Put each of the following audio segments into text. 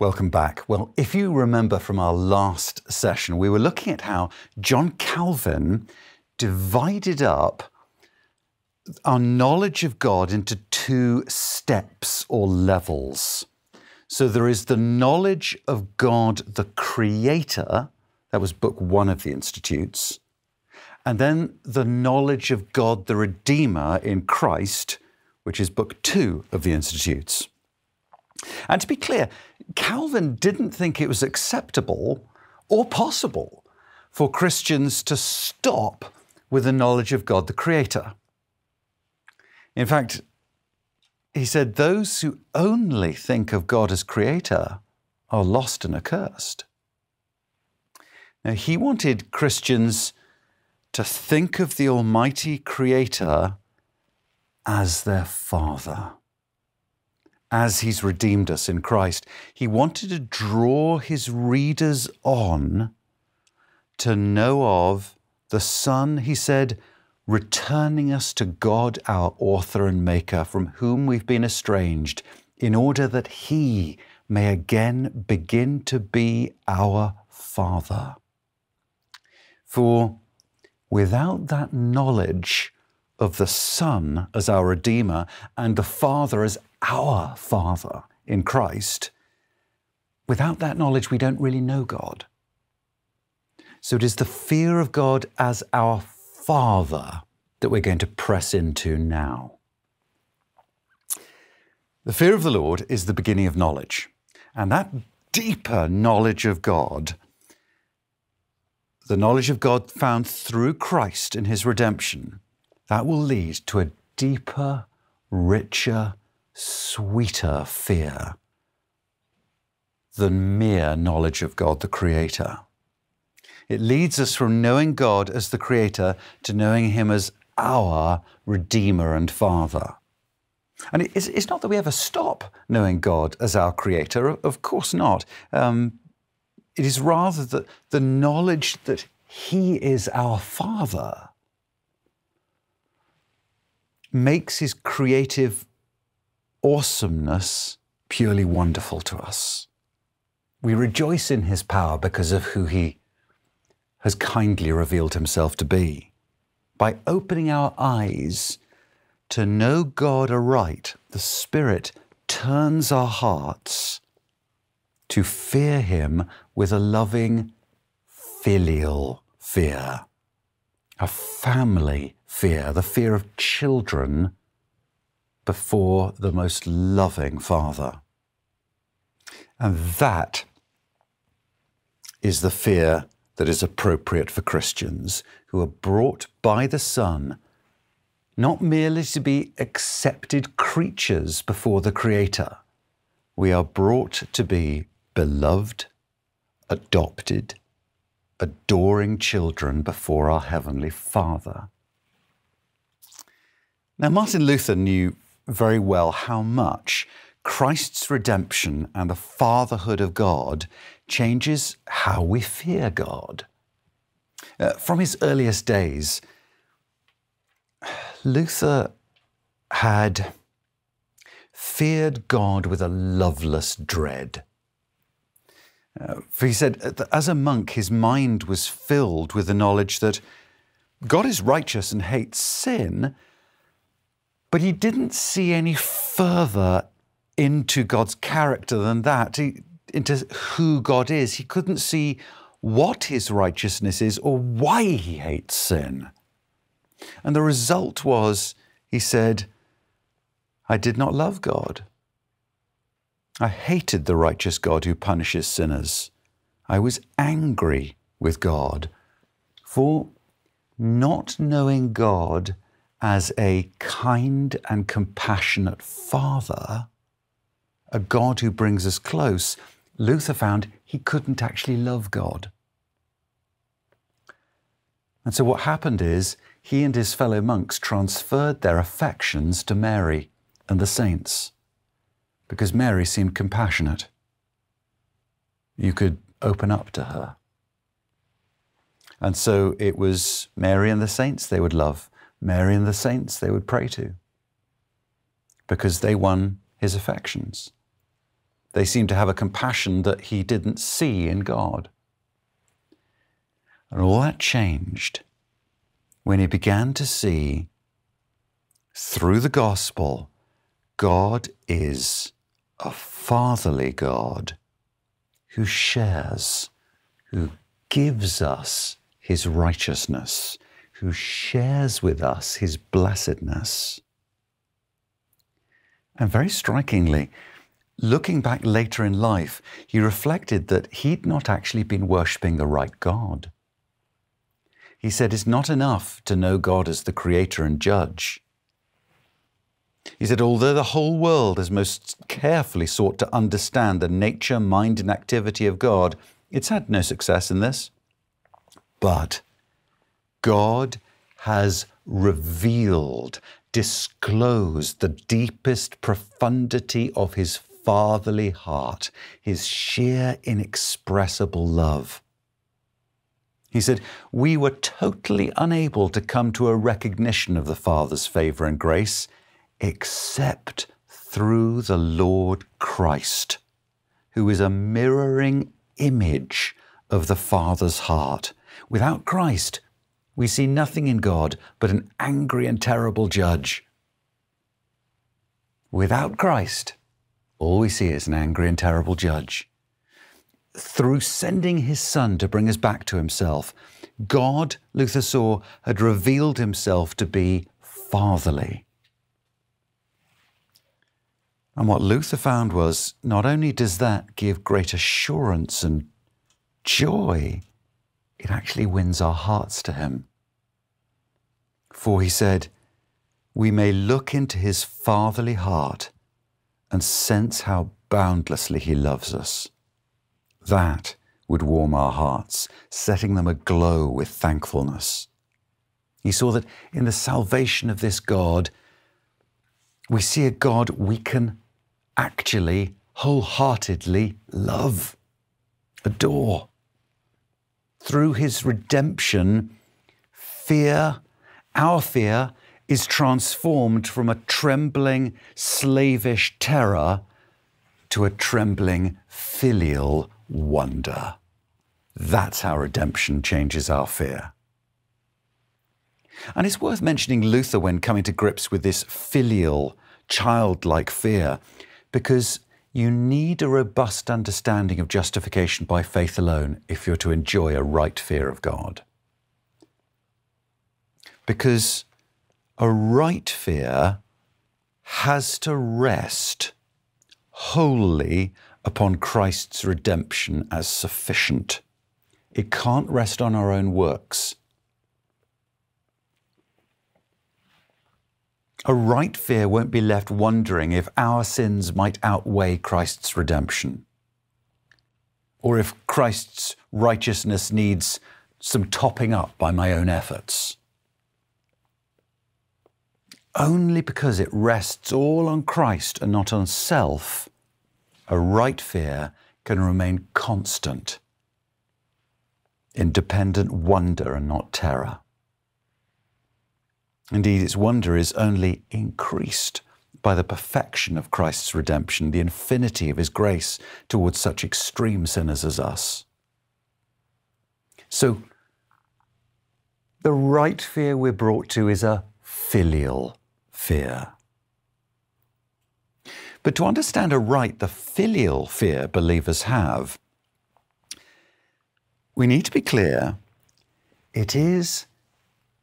Welcome back. Well, if you remember from our last session, we were looking at how John Calvin divided up our knowledge of God into two steps or levels. So there is the knowledge of God, the Creator, that was book one of the Institutes, and then the knowledge of God, the Redeemer in Christ, which is book two of the Institutes. And to be clear, Calvin didn't think it was acceptable or possible for Christians to stop with the knowledge of God the Creator. In fact, he said, Those who only think of God as Creator are lost and accursed. Now, he wanted Christians to think of the Almighty Creator as their Father as he's redeemed us in Christ. He wanted to draw his readers on to know of the Son, he said, returning us to God, our author and maker, from whom we've been estranged, in order that he may again begin to be our Father. For without that knowledge of the Son as our Redeemer and the Father as our Father in Christ, without that knowledge, we don't really know God. So it is the fear of God as our Father that we're going to press into now. The fear of the Lord is the beginning of knowledge. And that deeper knowledge of God, the knowledge of God found through Christ in his redemption, that will lead to a deeper, richer, sweeter fear than mere knowledge of God the Creator. It leads us from knowing God as the Creator to knowing Him as our Redeemer and Father. And it's, not that we ever stop knowing God as our Creator, of course not. Um, it is rather that the knowledge that He is our Father makes His creative awesomeness purely wonderful to us. We rejoice in his power because of who he has kindly revealed himself to be. By opening our eyes to know God aright, the Spirit turns our hearts to fear him with a loving filial fear, a family fear, the fear of children before the most loving Father. And that is the fear that is appropriate for Christians who are brought by the Son not merely to be accepted creatures before the Creator, we are brought to be beloved, adopted, adoring children before our Heavenly Father. Now, Martin Luther knew very well how much Christ's redemption and the fatherhood of God changes how we fear God. Uh, from his earliest days, Luther had feared God with a loveless dread. Uh, for he said, as a monk, his mind was filled with the knowledge that God is righteous and hates sin, but he didn't see any further into God's character than that, he, into who God is. He couldn't see what his righteousness is or why he hates sin. And the result was, he said, I did not love God. I hated the righteous God who punishes sinners. I was angry with God for not knowing God as a kind and compassionate father, a God who brings us close, Luther found he couldn't actually love God. And so what happened is he and his fellow monks transferred their affections to Mary and the saints because Mary seemed compassionate. You could open up to her. And so it was Mary and the saints they would love. Mary and the saints they would pray to because they won his affections. They seemed to have a compassion that he didn't see in God. And all that changed when he began to see through the gospel God is a fatherly God who shares, who gives us his righteousness, who shares with us his blessedness. And very strikingly, looking back later in life, he reflected that he'd not actually been worshipping the right God. He said it's not enough to know God as the creator and judge. He said, although the whole world has most carefully sought to understand the nature, mind, and activity of God, it's had no success in this. But God has revealed, disclosed the deepest profundity of his fatherly heart, his sheer, inexpressible love. He said, We were totally unable to come to a recognition of the Father's favor and grace except through the Lord Christ, who is a mirroring image of the Father's heart. Without Christ, we see nothing in God but an angry and terrible judge. Without Christ, all we see is an angry and terrible judge. Through sending his Son to bring us back to himself, God, Luther saw, had revealed himself to be fatherly. And what Luther found was not only does that give great assurance and joy, it actually wins our hearts to him. For he said, we may look into his fatherly heart and sense how boundlessly he loves us. That would warm our hearts, setting them aglow with thankfulness. He saw that in the salvation of this God, we see a God we can actually wholeheartedly love, adore. Through his redemption, fear, our fear, is transformed from a trembling, slavish terror to a trembling, filial wonder. That's how redemption changes our fear. And it's worth mentioning Luther when coming to grips with this filial, childlike fear, because you need a robust understanding of justification by faith alone if you're to enjoy a right fear of God. Because a right fear has to rest wholly upon Christ's redemption as sufficient. It can't rest on our own works. A right fear won't be left wondering if our sins might outweigh Christ's redemption, or if Christ's righteousness needs some topping up by my own efforts only because it rests all on Christ and not on self, a right fear can remain constant in dependent wonder and not terror. Indeed, its wonder is only increased by the perfection of Christ's redemption, the infinity of his grace towards such extreme sinners as us. So, the right fear we're brought to is a filial fear. But to understand aright the filial fear believers have, we need to be clear it is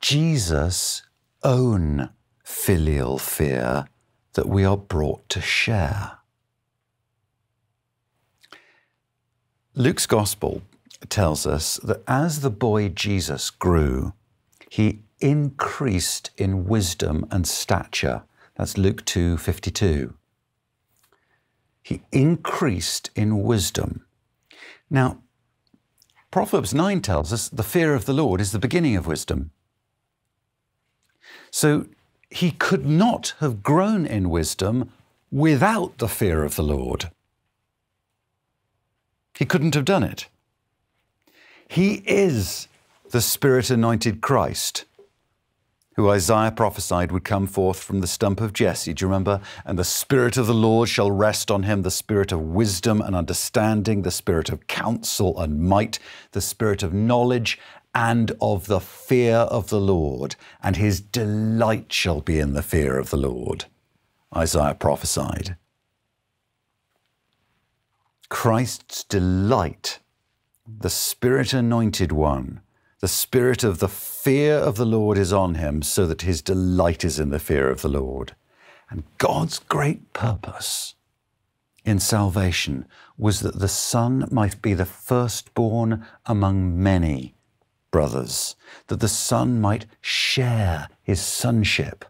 Jesus' own filial fear that we are brought to share. Luke's Gospel tells us that as the boy Jesus grew, he increased in wisdom and stature. That's Luke 2 52. He increased in wisdom. Now, Proverbs 9 tells us the fear of the Lord is the beginning of wisdom. So he could not have grown in wisdom without the fear of the Lord. He couldn't have done it. He is the Spirit anointed Christ who Isaiah prophesied would come forth from the stump of Jesse. Do you remember? And the Spirit of the Lord shall rest on him the Spirit of wisdom and understanding, the Spirit of counsel and might, the Spirit of knowledge and of the fear of the Lord. And his delight shall be in the fear of the Lord. Isaiah prophesied. Christ's delight, the Spirit anointed one, the spirit of the fear of the Lord is on him, so that his delight is in the fear of the Lord. And God's great purpose in salvation was that the Son might be the firstborn among many brothers, that the Son might share his sonship,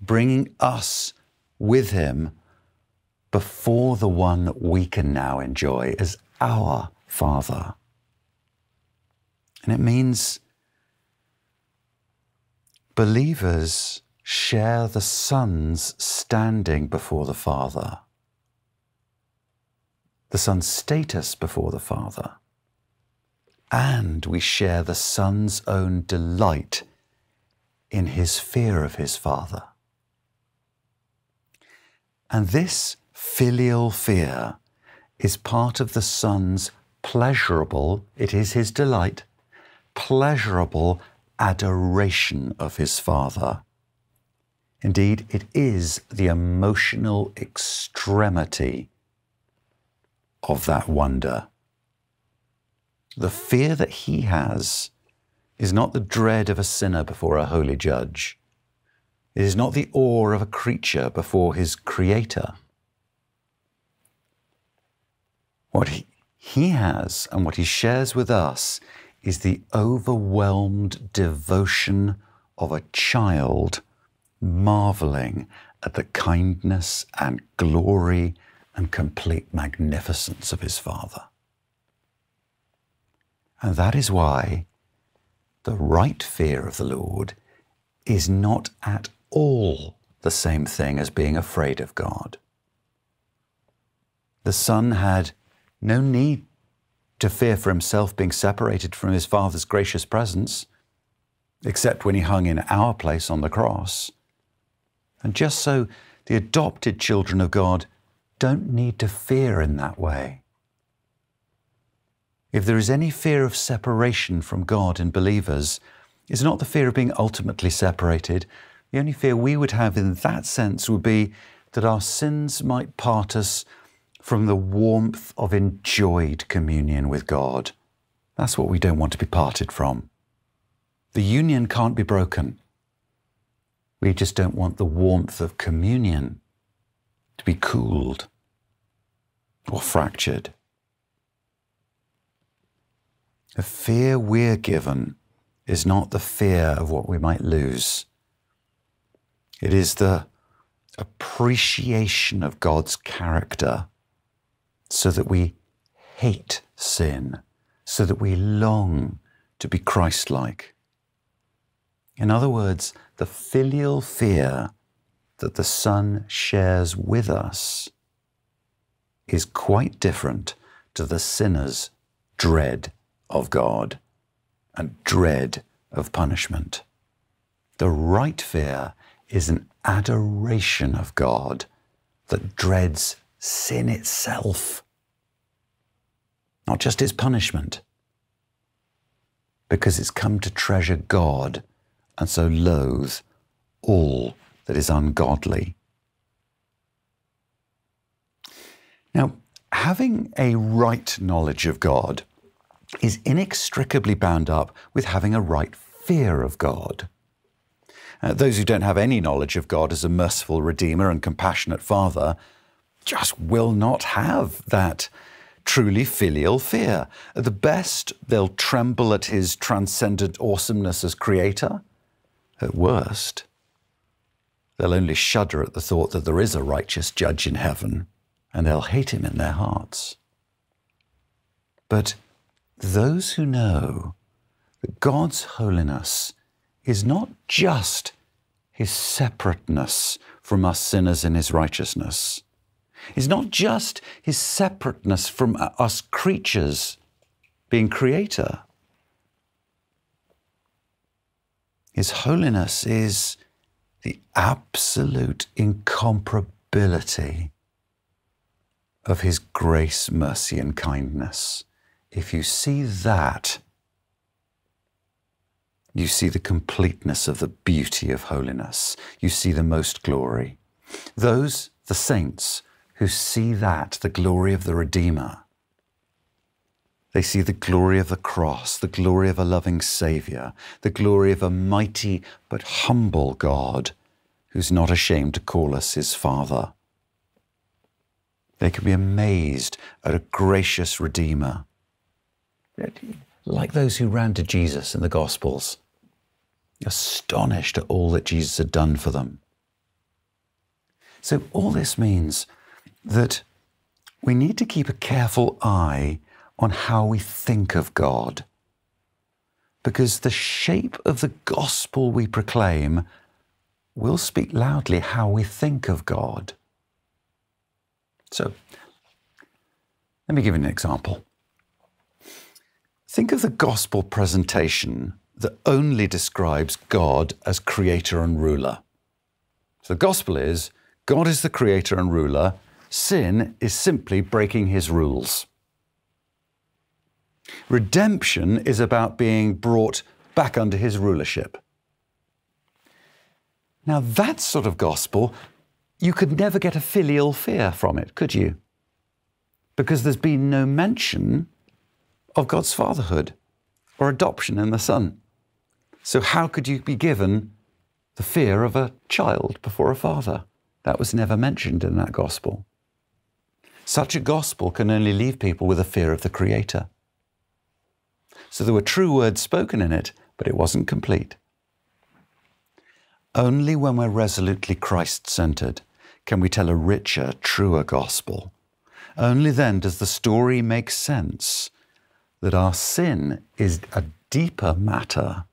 bringing us with him before the one that we can now enjoy as our Father. And it means believers share the Son's standing before the Father, the Son's status before the Father, and we share the Son's own delight in his fear of his Father. And this filial fear is part of the Son's pleasurable, it is his delight, pleasurable adoration of his Father. Indeed, it is the emotional extremity of that wonder. The fear that he has is not the dread of a sinner before a holy judge. It is not the awe of a creature before his creator. What he, he has and what he shares with us is the overwhelmed devotion of a child marveling at the kindness and glory and complete magnificence of his Father. And that is why the right fear of the Lord is not at all the same thing as being afraid of God. The Son had no need to fear for himself being separated from his Father's gracious presence, except when he hung in our place on the cross. And just so the adopted children of God don't need to fear in that way. If there is any fear of separation from God in believers, it's not the fear of being ultimately separated. The only fear we would have in that sense would be that our sins might part us from the warmth of enjoyed communion with God. That's what we don't want to be parted from. The union can't be broken. We just don't want the warmth of communion to be cooled or fractured. The fear we're given is not the fear of what we might lose. It is the appreciation of God's character so that we hate sin, so that we long to be Christ like. In other words, the filial fear that the Son shares with us is quite different to the sinner's dread of God and dread of punishment. The right fear is an adoration of God that dreads sin itself, not just its punishment, because it's come to treasure God and so loathe all that is ungodly. Now, having a right knowledge of God is inextricably bound up with having a right fear of God. Uh, those who don't have any knowledge of God as a merciful Redeemer and compassionate Father just will not have that truly filial fear. At the best, they'll tremble at his transcendent awesomeness as creator. At worst, they'll only shudder at the thought that there is a righteous judge in heaven, and they'll hate him in their hearts. But those who know that God's holiness is not just his separateness from us sinners in his righteousness, is not just his separateness from uh, us creatures being creator. His holiness is the absolute incomparability of His grace, mercy, and kindness. If you see that, you see the completeness of the beauty of holiness. You see the most glory. Those, the saints, who see that, the glory of the Redeemer, they see the glory of the cross, the glory of a loving Saviour, the glory of a mighty but humble God who's not ashamed to call us his Father. They can be amazed at a gracious Redeemer, like those who ran to Jesus in the Gospels, astonished at all that Jesus had done for them. So, all this means that we need to keep a careful eye on how we think of God. Because the shape of the gospel we proclaim will speak loudly how we think of God. So, let me give you an example. Think of the gospel presentation that only describes God as creator and ruler. So, the gospel is God is the creator and ruler, sin is simply breaking his rules. Redemption is about being brought back under his rulership. Now, that sort of gospel, you could never get a filial fear from it, could you? Because there's been no mention of God's fatherhood or adoption in the Son. So, how could you be given the fear of a child before a father? That was never mentioned in that gospel. Such a gospel can only leave people with a fear of the Creator. So there were true words spoken in it, but it wasn't complete. Only when we're resolutely Christ centered can we tell a richer, truer gospel. Only then does the story make sense that our sin is a deeper matter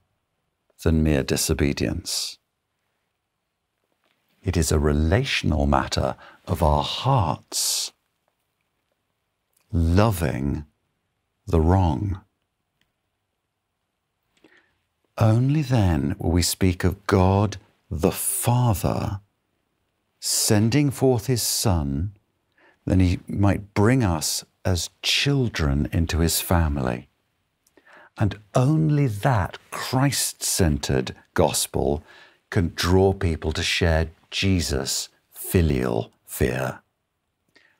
than mere disobedience. It is a relational matter of our hearts loving the wrong. Only then will we speak of God the Father sending forth his Son, that he might bring us as children into his family. And only that Christ centered gospel can draw people to share Jesus' filial fear.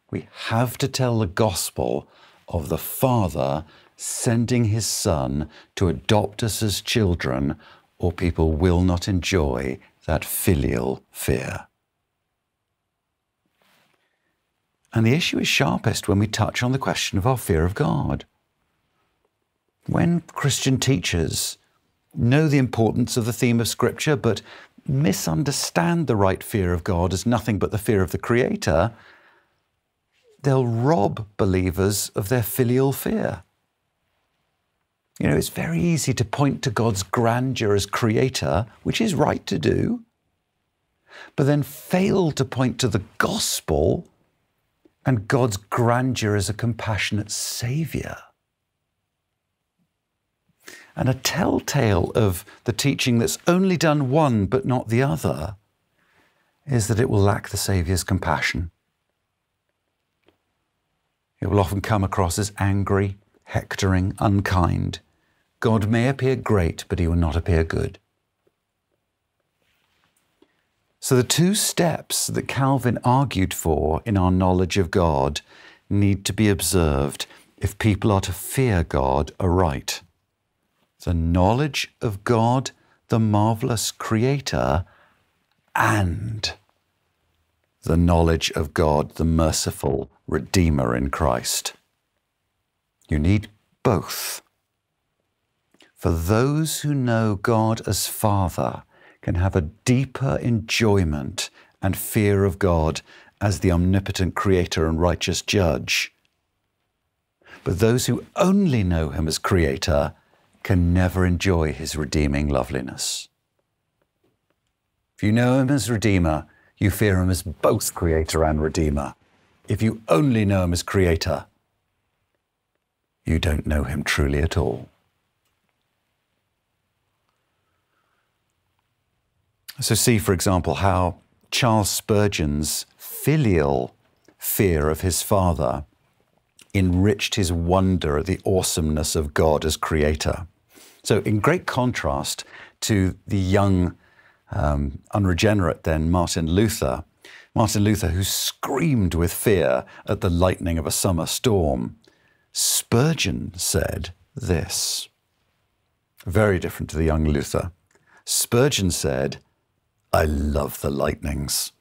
We have to tell the gospel of the Father sending his Son to adopt us as children, or people will not enjoy that filial fear. And the issue is sharpest when we touch on the question of our fear of God. When Christian teachers know the importance of the theme of Scripture, but misunderstand the right fear of God as nothing but the fear of the Creator, they'll rob believers of their filial fear. You know, it's very easy to point to God's grandeur as creator, which is right to do, but then fail to point to the gospel and God's grandeur as a compassionate savior. And a telltale of the teaching that's only done one but not the other is that it will lack the Saviour's compassion. It will often come across as angry, hectoring, unkind. God may appear great, but he will not appear good. So, the two steps that Calvin argued for in our knowledge of God need to be observed if people are to fear God aright. The knowledge of God, the marvelous Creator, and the knowledge of God, the merciful Redeemer in Christ. You need both. For those who know God as Father can have a deeper enjoyment and fear of God as the omnipotent Creator and righteous Judge. But those who only know Him as Creator can never enjoy His redeeming loveliness. If you know Him as Redeemer, you fear Him as both Creator and Redeemer. If you only know Him as Creator, you don't know Him truly at all. So, see, for example, how Charles Spurgeon's filial fear of his father enriched his wonder at the awesomeness of God as creator. So, in great contrast to the young, um, unregenerate then Martin Luther, Martin Luther, who screamed with fear at the lightning of a summer storm, Spurgeon said this. Very different to the young Luther. Spurgeon said, I love the lightnings.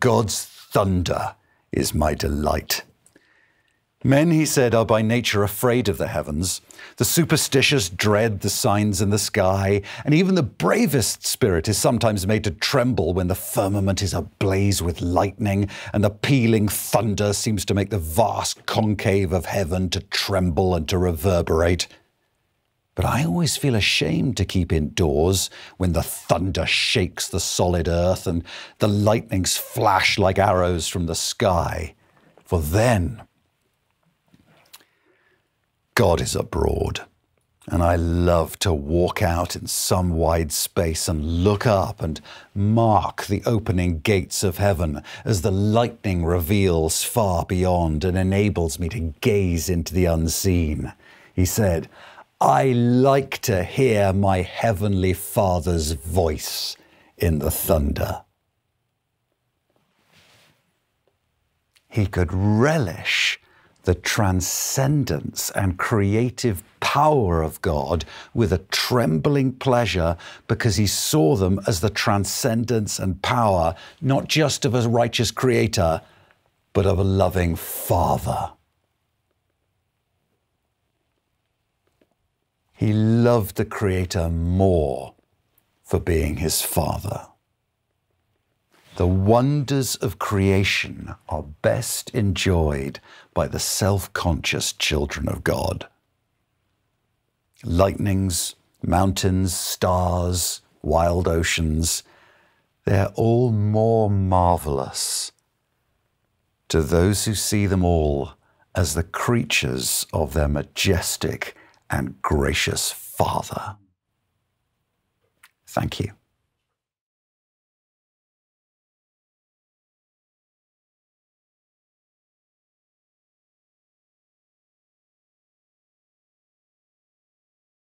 God's thunder is my delight. Men, he said, are by nature afraid of the heavens. The superstitious dread the signs in the sky, and even the bravest spirit is sometimes made to tremble when the firmament is ablaze with lightning, and the pealing thunder seems to make the vast concave of heaven to tremble and to reverberate. But I always feel ashamed to keep indoors when the thunder shakes the solid earth and the lightnings flash like arrows from the sky. For then, God is abroad. And I love to walk out in some wide space and look up and mark the opening gates of heaven as the lightning reveals far beyond and enables me to gaze into the unseen. He said, I like to hear my heavenly Father's voice in the thunder. He could relish the transcendence and creative power of God with a trembling pleasure because he saw them as the transcendence and power, not just of a righteous creator, but of a loving Father. He loved the Creator more for being his Father. The wonders of creation are best enjoyed by the self conscious children of God. Lightnings, mountains, stars, wild oceans, they're all more marvelous to those who see them all as the creatures of their majestic and gracious Father. Thank you.